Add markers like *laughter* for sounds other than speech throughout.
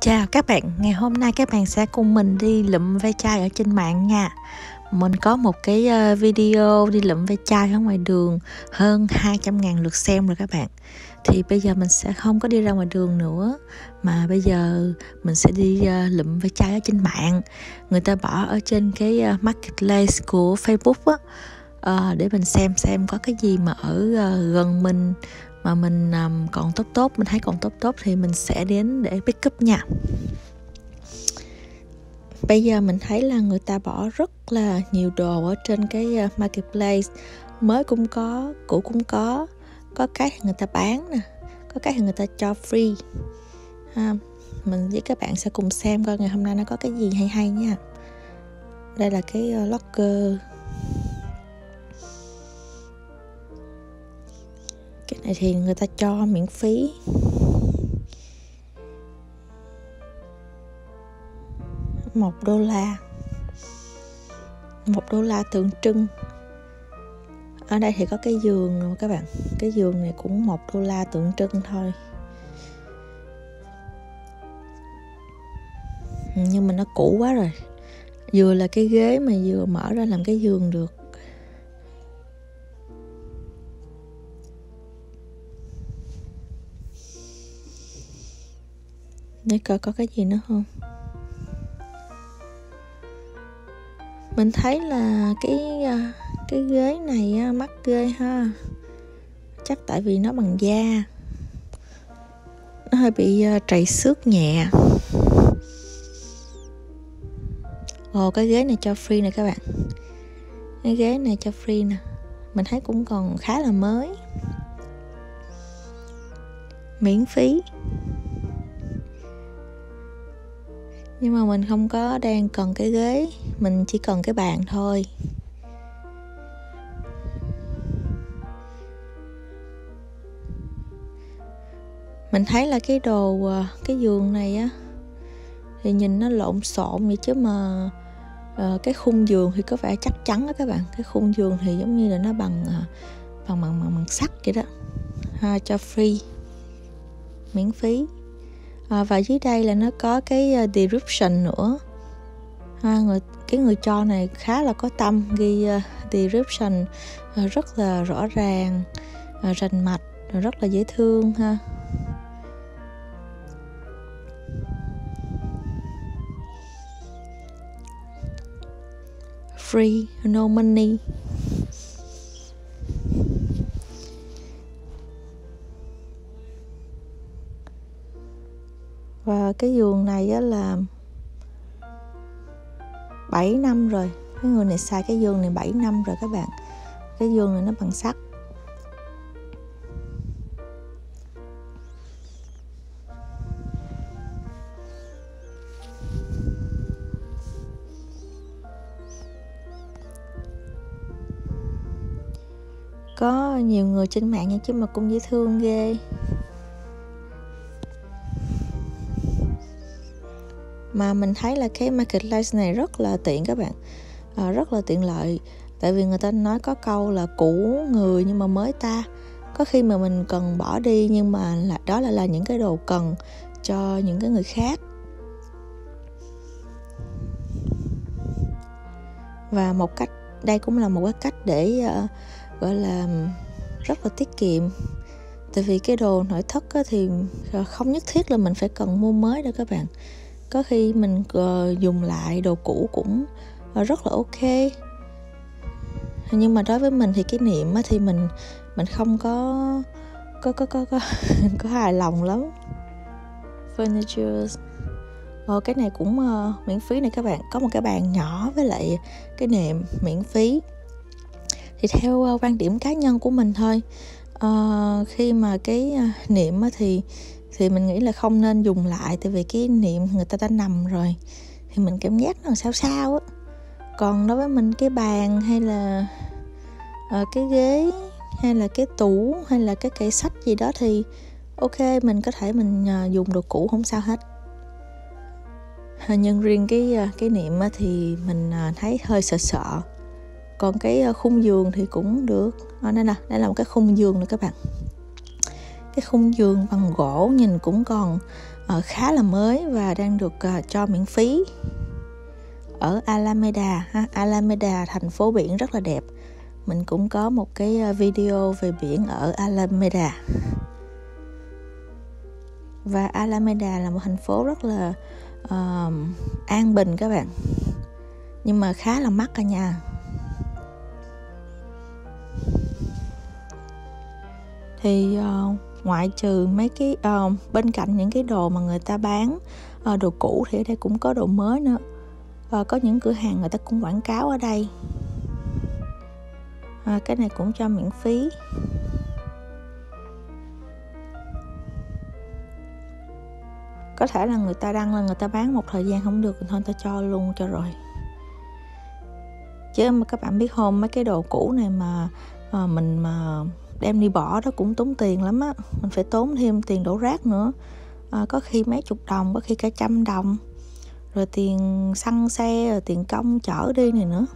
Chào các bạn, ngày hôm nay các bạn sẽ cùng mình đi lụm ve chai ở trên mạng nha. Mình có một cái ờ, video đi lụm ve chai ở ngoài đường hơn 200.000 lượt xem rồi các bạn. Thì bây giờ mình sẽ không có đi ra ngoài đường nữa Mà bây giờ mình sẽ đi lượm lụm ve chai ở trên mạng. Người ta bỏ ở trên cái ờ, marketplace của Facebook á. Để mình xem xem có cái gì mà ở gần mình mà mình um, còn tốt tốt mình thấy còn tốt tốt thì mình sẽ đến để pick up nha. Bây giờ mình thấy là người ta bỏ rất là nhiều đồ ở trên cái à, marketplace. Mới cũng có cũ cũng có. Có cái thì người ta bán nè. Có cái thì người ta cho free. Ha mình với các bạn sẽ cùng xem coi ngày hôm nay nó có cái gì hay hay nha. Đây là cái locker cái này thì người ta cho miễn phí. Một đô la. Một đô la tượng trưng. Ở đây thì có cái giường rồi các bạn. Cái giường này cũng một đô la tượng trưng thôi. Nhưng mà nó cũ quá rồi. Vừa là cái ghế mà vừa mở ra làm cái giường được. Để coi có cái gì nữa không? Mình thấy là cái à, cái ghế này à, mắc ghê ha. Chắc tại vì nó bằng da. Nó hơi bị à, trầy xước nhẹ. Ồ, cái ghế này cho free nè các bạn. Cái ghế này cho free nè. Mình thấy cũng còn khá là mới. Miễn phí. Nhưng mà mình không có đang cần cái ghế mình chỉ cần cái bàn thôi. Mình thấy là cái đồ à, cái giường này á thì nhìn nó lộn xộn vậy chứ mà uh, cái khung giường thì có vẻ chắc chắn đó các bạn. Cái khung giường thì giống như là nó bằng uh, bằng bằng bằng, bằng sắt vậy đó. Ha, cho free miễn phí à, và dưới đây là nó có cái ờ, uh, description nữa. Ha, người cái người cho này khá là có tâm ghi ờ, uh, description uh, ờ, rất là rõ ràng uh, rành mạch rất là dễ thương ha. Free no money. Và cái giường này á là 7 năm rồi. Cái người này xài cái giường này 7 năm rồi các bạn. Cái giường này nó bằng sắt. Có nhiều người trên mạng nha, chứ mà cũng dễ thương ghê. Mà mình thấy là cái marketplace này rất là tiện các bạn. À, rất là tiện lợi. Tại vì người ta nói có câu là cũ người nhưng mà mới ta. Có khi mà mình cần bỏ đi nhưng mà là đó là là những cái đồ cần cho những cái người khác. Và một cách đây cũng là một cái cách để uh, gọi là rất là tiết kiệm. Tại vì cái đồ nội thất thì ờ, không nhất thiết là mình phải cần mua mới đâu các bạn có khi mình ờ, dùng lại đồ cũ cũng ờ, rất là ok. Nhưng mà đối với mình thì cái niệm thì mình mình không có có có có có, *laughs* có hài lòng lắm. Furniture Ờ, cái này cũng uh, miễn phí này các bạn. Có một cái bàn nhỏ với lại cái nệm miễn phí. Thì theo uh, quan điểm cá nhân của mình thôi. Uh, khi mà cái uh, niệm thì thì mình nghĩ là không nên dùng lại tại vì cái niệm người ta đã nằm rồi thì mình cảm giác nó sao sao á. Còn đối với mình cái bàn hay là uh, cái ghế hay là cái tủ hay là cái kệ sách gì đó thì ok mình có thể mình uh, dùng đồ cũ không sao hết. Ờ, nhưng riêng cái uh, cái niệm thì mình uh, thấy hơi sợ sợ. Còn cái uh, khung giường thì cũng được. À, đây nè đây là một cái khung giường nữa các bạn cái khung giường bằng gỗ nhìn cũng còn uh, khá là mới và đang được uh, cho miễn phí. Ở Alameda ha. Alameda thành phố biển rất là đẹp. Mình cũng có một cái ờ, video về biển ở Alameda. Và Alameda là một thành phố rất là uh, an bình các bạn. Nhưng mà khá là mắc cả nhà. Thì uh, ngoại trừ mấy cái uh, bên cạnh những cái đồ mà người ta bán uh, đồ cũ thì ở đây cũng có đồ mới nữa. Uh, có những cửa hàng người ta cũng quảng cáo ở đây. Uh, cái này cũng cho miễn phí. Có thể là người ta đăng là người ta bán một thời gian không được thì thôi ta cho luôn cho rồi. Chứ mà các bạn biết không mấy cái đồ cũ này mà à, mình mà đem đi bỏ đó cũng tốn tiền lắm á. Mình phải tốn thêm tiền đổ rác nữa. À, có khi mấy chục đồng có khi cả trăm đồng. Rồi tiền xăng xe rồi tiền công chở đi này nữa.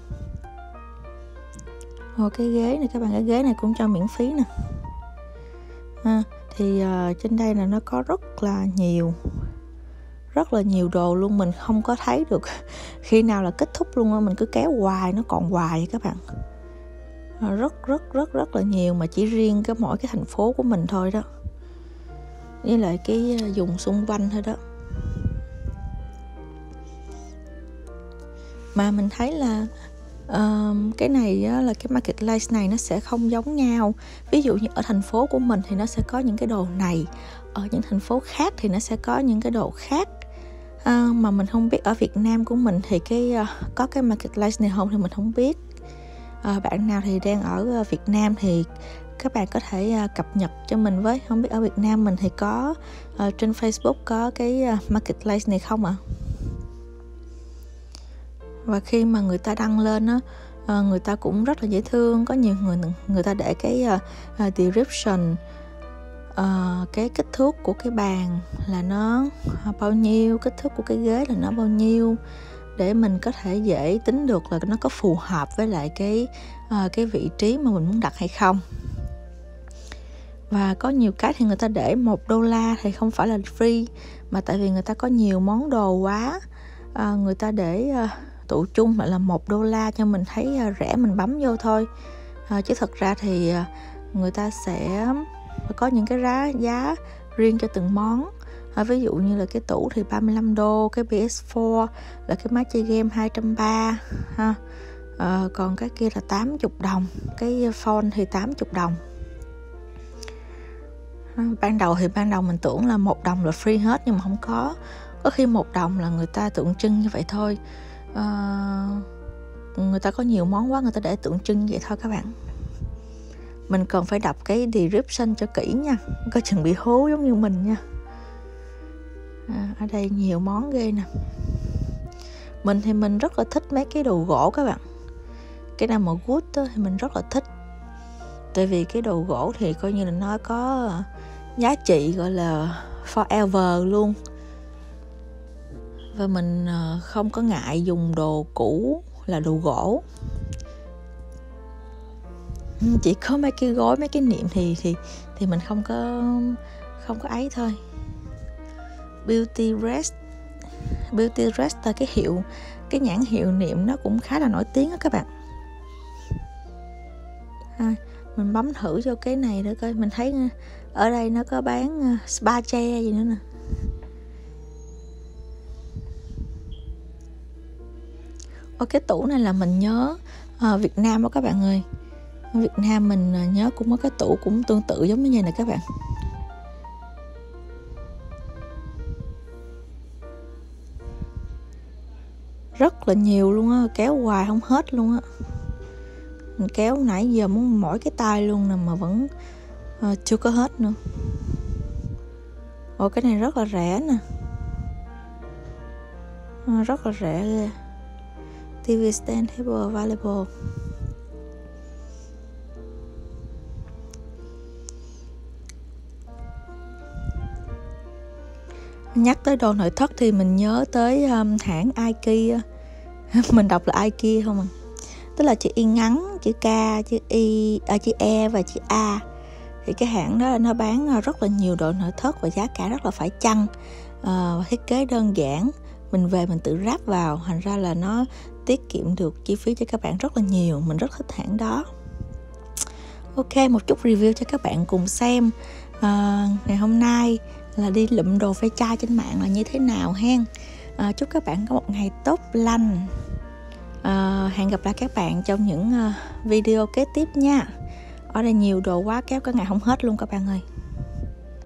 Rồi cái ghế này các bạn cái ghế này cũng cho miễn phí nè. À, thì uh, trên đây là nó có rất là nhiều rất là nhiều đồ luôn mình không có thấy được *laughs* khi nào là kết thúc luôn á, mình cứ kéo hoài nó còn hoài các bạn. Ờ, rất rất rất rất là nhiều mà chỉ riêng cái mỗi cái thành phố của mình thôi đó. Với lại cái ờ, vùng dùng xung quanh thôi đó. Mà mình thấy là uh, cái này á, là cái marketplace này nó sẽ không giống nhau. Ví dụ như ở thành phố của mình thì nó sẽ có những cái đồ này ở những thành phố khác thì nó sẽ có những cái đồ khác. Uh, mà mình không biết ở Việt Nam của mình thì cái uh, có cái marketplace này không thì mình không biết à, bạn nào thì đang ở ờ, Việt Nam thì các bạn có thể ờ, cập nhật cho mình với. Không biết ở Việt Nam mình thì có uh, trên Facebook có cái marketplace này không ạ? À? và khi mà người ta đăng lên á người ta cũng rất là dễ thương. Có nhiều người người ta để cái uh, description uh, cái kích thước của cái bàn là nó bao nhiêu kích thước của cái ghế là nó bao nhiêu để mình có thể dễ tính được là nó có phù hợp với lại cái uh, cái vị trí mà mình muốn đặt hay không. Và có nhiều cái thì người ta để một đô la thì không phải là free mà tại vì người ta có nhiều món đồ quá. À, người ta để à, tụ chung lại là một đô la cho mình thấy à, rẻ mình bấm vô thôi. À, chứ thật ra thì à, người ta sẽ có những cái giá giá riêng cho từng món à, ví dụ như là cái tủ thì 35 đô cái PS4 là cái máy chơi game 230 ha. À, còn cái kia là 80 đồng cái phone thì 80 đồng. À, ban đầu thì ban đầu mình tưởng là một đồng là free hết nhưng mà không có. Có khi một đồng là người ta tượng trưng như vậy thôi. À, người ta có nhiều món quá người ta để tượng trưng vậy thôi các bạn. Mình cần phải đọc cái description cho kỹ nha có chừng bị hố giống như mình nha à, ở đây nhiều món ghê nè. Mình thì mình rất là thích mấy cái đồ gỗ các bạn. Cái nào mà wood đó, thì mình rất là thích. Tại vì cái đồ gỗ thì coi như là nó có ờ, giá trị gọi là forever luôn. Và mình ờ, không có ngại dùng đồ cũ là đồ gỗ. Ừ, chỉ có mấy cái gói mấy cái niệm thì thì thì mình không có không có ấy thôi beauty rest beauty rest là cái hiệu cái nhãn hiệu niệm nó cũng khá là nổi tiếng đó các bạn. À, mình bấm thử cho cái này nữa coi mình thấy ờ, ở đây nó có bán ờ, spa che gì nữa nè. Ở cái tủ này là mình nhớ à, Việt Nam đó các bạn ơi. Việt Nam mình nhớ cũng có cái tủ cũng tương tự giống như vậy này các bạn. Rất là nhiều luôn á kéo hoài không hết luôn á. Mình kéo nãy giờ muốn mỏi cái tay luôn nè mà vẫn uh, chưa có hết nữa. Ồ cái này rất là rẻ nè. Uh, rất là rẻ ghê. TV stand table available. Nhắc tới đồ nội thất thì mình nhớ tới um, hãng IKEA. *laughs* Mình đọc là IKEA không à? Tức là chữ y ngắn chữ K chữ y à, chữ E và chữ A. Thì cái hãng đó nó bán uh, rất là nhiều đồ nội thất và giá cả rất là phải chăng. Uh, thiết kế đơn giản. Mình về mình tự ráp vào thành ra là nó tiết kiệm được chi phí cho các bạn rất là nhiều. Mình rất thích hãng đó. Ok một chút review cho các bạn cùng xem. À, ngày hôm nay là đi lụm đồ ve chai trên mạng là như thế nào hen? À, chúc các bạn có một ngày tốt lành. À, hẹn gặp lại các bạn trong những uh, video kế tiếp nha. Ở đây nhiều đồ quá kéo cả ngày không hết luôn các bạn ơi.